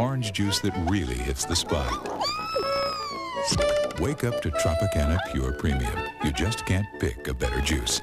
orange juice that really hits the spot. Wake up to Tropicana Pure Premium. You just can't pick a better juice.